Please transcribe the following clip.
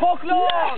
Folklor!